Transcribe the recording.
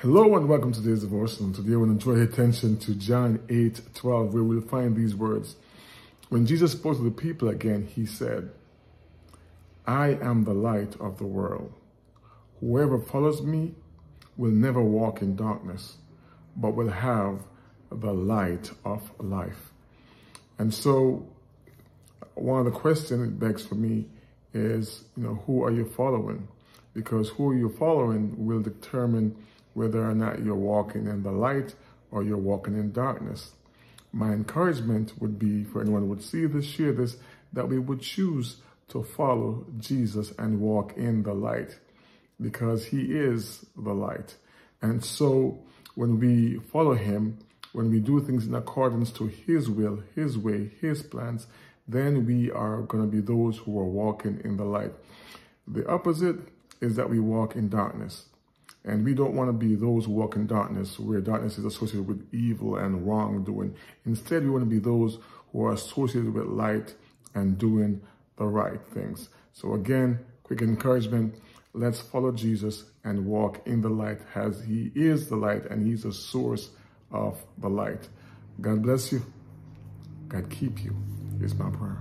Hello and welcome to today's devotion. Today to draw your attention to John 8 12, where we'll find these words. When Jesus spoke to the people again, he said, I am the light of the world. Whoever follows me will never walk in darkness, but will have the light of life. And so one of the questions it begs for me is, you know, who are you following? Because who you're following will determine whether or not you're walking in the light or you're walking in darkness. My encouragement would be for anyone who would see this, share this, that we would choose to follow Jesus and walk in the light because he is the light. And so when we follow him, when we do things in accordance to his will, his way, his plans, then we are going to be those who are walking in the light. The opposite is that we walk in darkness. And we don't want to be those who walk in darkness, where darkness is associated with evil and wrongdoing. Instead, we want to be those who are associated with light and doing the right things. So again, quick encouragement, let's follow Jesus and walk in the light as he is the light and he's the source of the light. God bless you. God keep you is my prayer.